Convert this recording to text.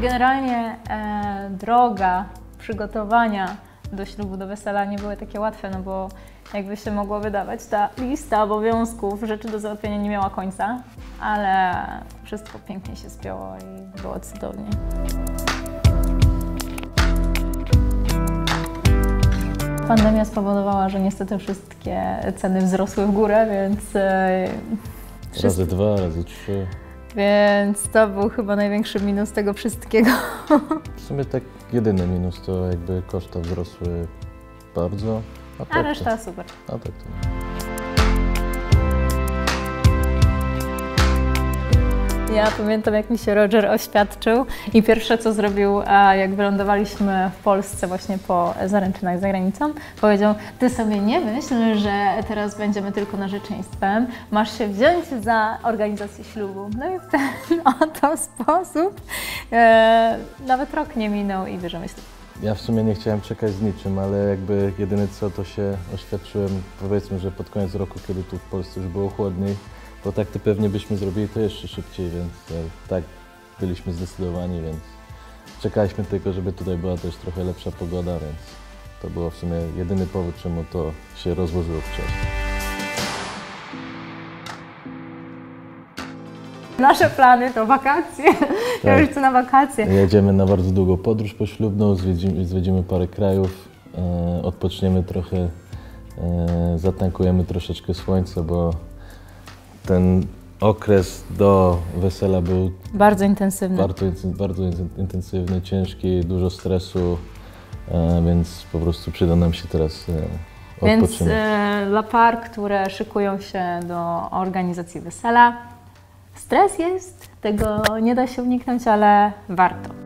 generalnie e, droga przygotowania do ślubu, do wesela nie były takie łatwe, no bo jakby się mogło wydawać, ta lista obowiązków, rzeczy do załatwienia nie miała końca, ale wszystko pięknie się spięło i było cudownie. Pandemia spowodowała, że niestety wszystkie ceny wzrosły w górę, więc, e, Razy dwa, razy trzy. Więc to był chyba największy minus tego wszystkiego. W sumie tak jedyny minus to jakby koszta wzrosły bardzo. A, A tak reszta To, super. a tak to. Ja pamiętam, jak mi się Roger oświadczył i pierwsze, co zrobił, jak wylądowaliśmy w Polsce właśnie po zaręczynach za granicą, powiedział, ty sobie nie myśl, że teraz będziemy tylko narzeczeństwem, masz się wziąć za organizację ślubu. No i w ten oto sposób e, nawet rok nie minął i bierzemy ślub. Ja w sumie nie chciałem czekać z niczym, ale jakby jedyne co to się oświadczyłem, powiedzmy, że pod koniec roku, kiedy tu w Polsce już było chłodniej, bo tak to pewnie byśmy zrobili to jeszcze szybciej, więc e, tak byliśmy zdecydowani, więc czekaliśmy tylko, żeby tutaj była też trochę lepsza pogoda, więc to było w sumie jedyny powód, czemu to się rozłożyło wcześniej. Nasze plany to wakacje. Ja Tak. już chcę na wakacje. Jedziemy na bardzo długą podróż poślubną, zwiedzimy, zwiedzimy parę krajów, e, odpoczniemy trochę, e, zatankujemy troszeczkę słońca, bo ten okres do wesela był Bardzo intensywny. bardzo, bardzo in- intensywny, ciężki, dużo stresu, e, więc po prostu przyda nam się teraz e, Więc e, dla par, które szykują się do organizacji wesela, stres jest, tego nie da się uniknąć, ale warto.